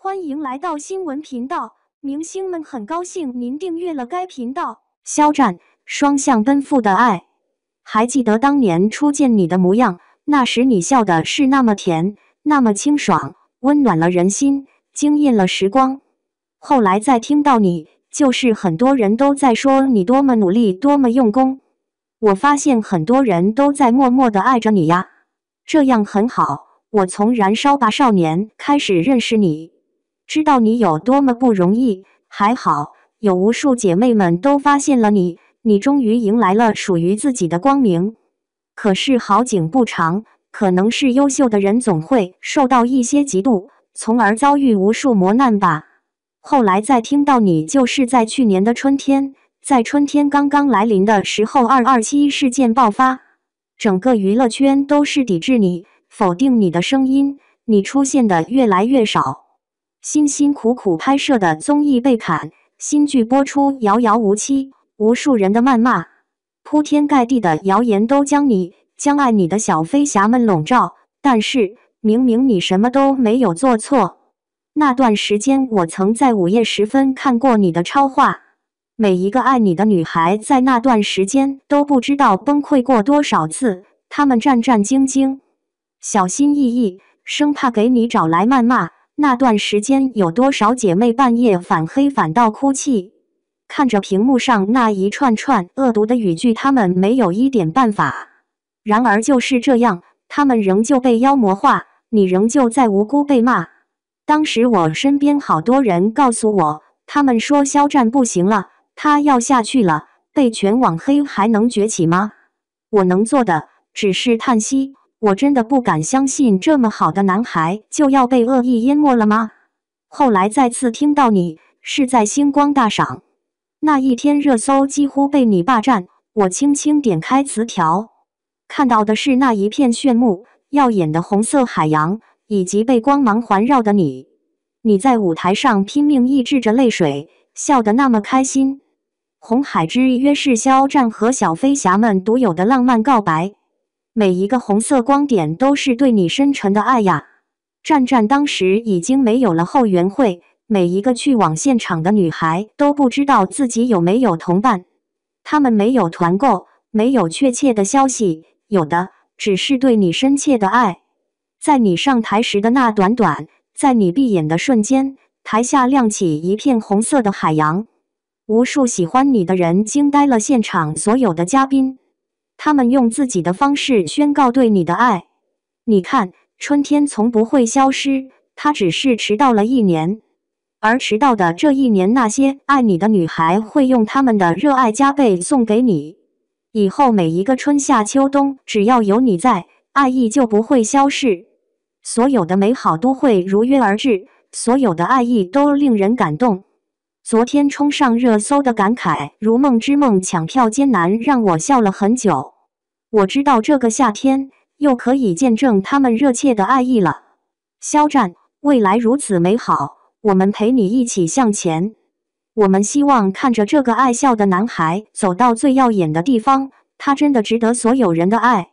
欢迎来到新闻频道，明星们很高兴您订阅了该频道。肖战双向奔赴的爱，还记得当年初见你的模样？那时你笑的是那么甜，那么清爽，温暖了人心，惊艳了时光。后来再听到你，就是很多人都在说你多么努力，多么用功。我发现很多人都在默默的爱着你呀，这样很好。我从《燃烧吧少年》开始认识你。知道你有多么不容易，还好有无数姐妹们都发现了你，你终于迎来了属于自己的光明。可是好景不长，可能是优秀的人总会受到一些嫉妒，从而遭遇无数磨难吧。后来再听到你，就是在去年的春天，在春天刚刚来临的时候，二二七事件爆发，整个娱乐圈都是抵制你、否定你的声音，你出现的越来越少。辛辛苦苦拍摄的综艺被砍，新剧播出遥遥无期，无数人的谩骂，铺天盖地的谣言都将你、将爱你的小飞侠们笼罩。但是明明你什么都没有做错。那段时间，我曾在午夜时分看过你的超话，每一个爱你的女孩在那段时间都不知道崩溃过多少次，她们战战兢兢，小心翼翼，生怕给你找来谩骂。那段时间有多少姐妹半夜反黑反到哭泣？看着屏幕上那一串串恶毒的语句，他们没有一点办法。然而就是这样，他们仍旧被妖魔化，你仍旧在无辜被骂。当时我身边好多人告诉我，他们说肖战不行了，他要下去了，被全网黑还能崛起吗？我能做的只是叹息。我真的不敢相信，这么好的男孩就要被恶意淹没了吗？后来再次听到你是在星光大赏那一天，热搜几乎被你霸占。我轻轻点开词条，看到的是那一片炫目耀眼的红色海洋，以及被光芒环绕的你。你在舞台上拼命抑制着泪水，笑得那么开心。红海之约是肖战和小飞侠们独有的浪漫告白。每一个红色光点都是对你深沉的爱呀！战战当时已经没有了后援会，每一个去往现场的女孩都不知道自己有没有同伴，她们没有团购，没有确切的消息，有的只是对你深切的爱。在你上台时的那短短，在你闭眼的瞬间，台下亮起一片红色的海洋，无数喜欢你的人惊呆了现场所有的嘉宾。他们用自己的方式宣告对你的爱。你看，春天从不会消失，它只是迟到了一年。而迟到的这一年，那些爱你的女孩会用他们的热爱加倍送给你。以后每一个春夏秋冬，只要有你在，爱意就不会消逝。所有的美好都会如约而至，所有的爱意都令人感动。昨天冲上热搜的感慨，如梦之梦，抢票艰难，让我笑了很久。我知道这个夏天又可以见证他们热切的爱意了。肖战，未来如此美好，我们陪你一起向前。我们希望看着这个爱笑的男孩走到最耀眼的地方，他真的值得所有人的爱。